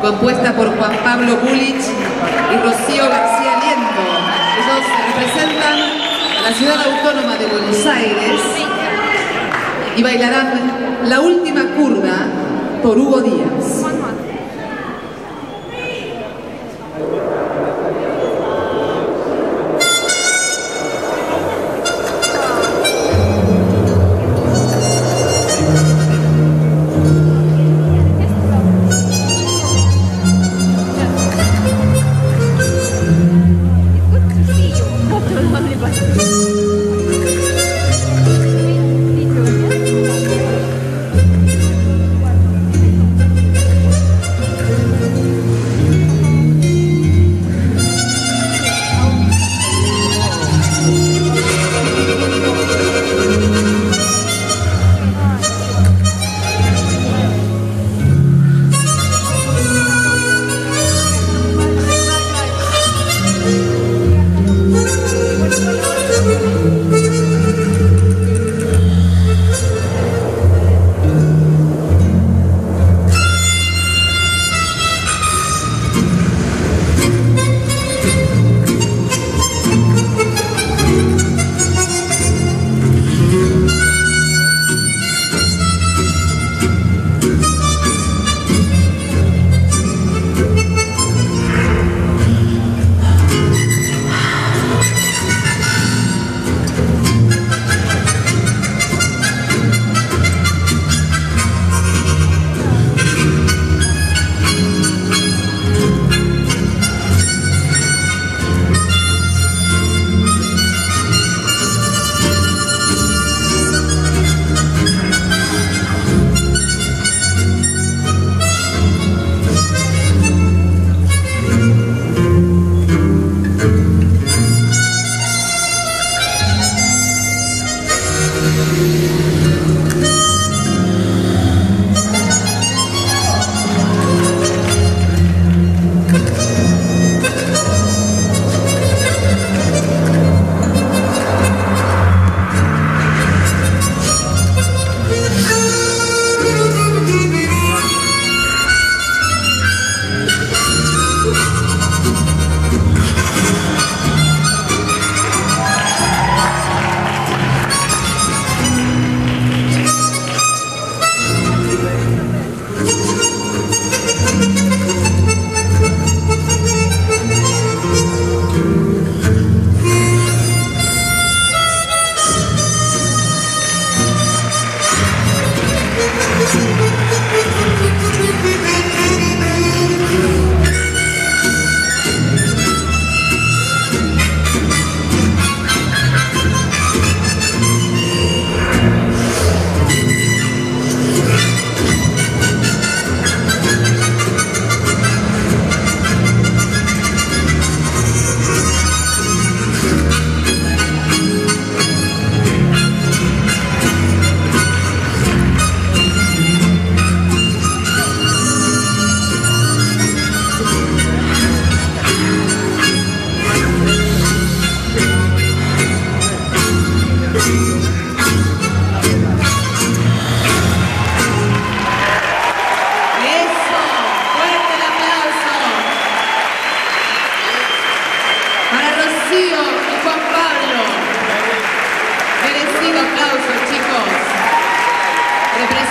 compuesta por Juan Pablo Bulich y Rocío García Liendo. Ellos representan a la ciudad autónoma de Buenos Aires y bailarán La Última Curva por Hugo Díaz.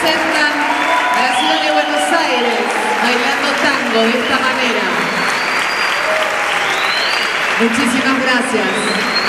A la ciudad de Buenos Aires bailando tango de esta manera. Muchísimas gracias.